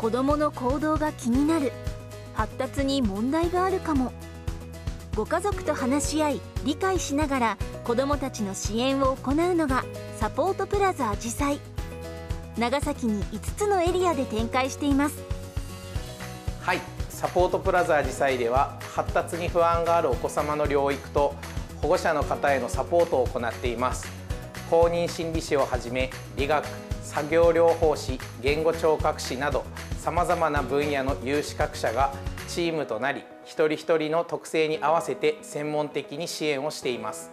子どもの行動が気になる。発達に問題があるかも。ご家族と話し合い理解しながら子どもたちの支援を行うのがサポートプラザあじさい長崎に5つのエリアで展開しています。はい。サポートプラザあじさいでは発達に不安があるお子様の療育と保護者の方へのサポートを行っています。公認心理師をはじめ理学作業療法士言語聴覚士などさまざまな分野の有資格者がチームとなり一人一人の特性に合わせて専門的に支援をしています。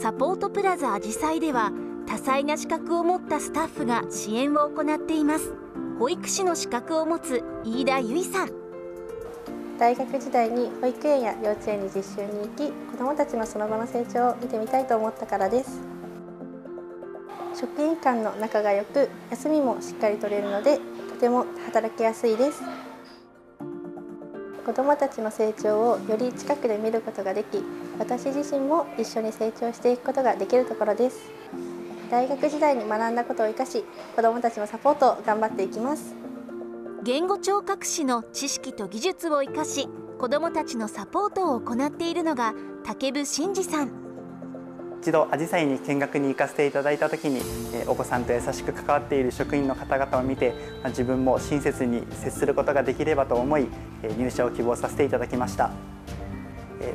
サポートプラザあじさいでは多彩な資格を持ったスタッフが支援を行っています。保育士の資格を持つ飯田由衣さん。大学時代に保育園や幼稚園に実習に行き子どもたちのその後の成長を見てみたいと思ったからです職員間の仲が良く休みもしっかり取れるのでとても働きやすいです。子どもたちの成長をより近くで見ることができ私自身も一緒に成長していくことができるところです。大学時代に学んだことを生かし子どもたちのサポートを頑張っていきます。言語聴覚士の知識と技術を生かし子どもたちのサポートを行っているのが竹部真二さん。一度アジサイに見学に行かせていただいた時にお子さんと優しく関わっている職員の方々を見て自分も親切に接することができればと思い入社を希望させていただきました。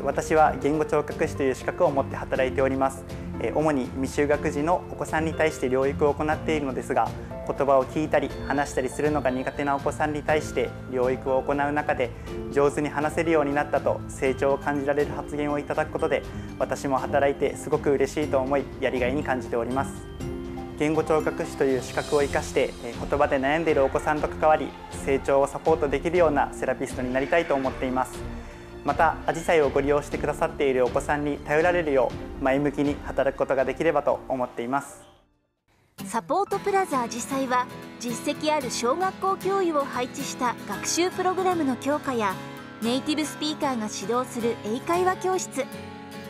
私は言語聴覚士という資格を持って働いております。主に未就学児のお子さんに対して療育を行っているのですが言葉を聞いたり話したりするのが苦手なお子さんに対して療育を行う中で上手に話せるようになったと成長を感じられる発言をいただくことで私も働いてすごく嬉しいと思いやりがいに感じております。言語聴覚士という資格を生かして言葉で悩んでいるお子さんと関わり成長をサポートできるようなセラピストになりたいと思っています。またアジサイをご利用してくださっているお子さんに頼られるよう前向きに働くことができればと思っています。サポートプラザアジサイは実績ある小学校教諭を配置した学習プログラムの強化やネイティブスピーカーが指導する英会話教室。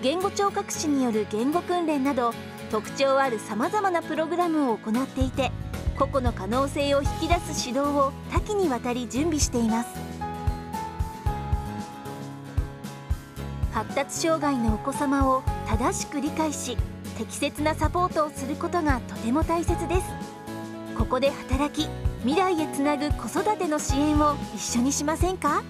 言語聴覚士による言語訓練など特徴あるさまざまなプログラムを行っていて個々の可能性を引き出す指導を多岐にわたり準備しています。発達障害のお子様を正しく理解し適切なサポートをすることがとても大切です。ここで働き未来へつなぐ子育ての支援を一緒にしませんか？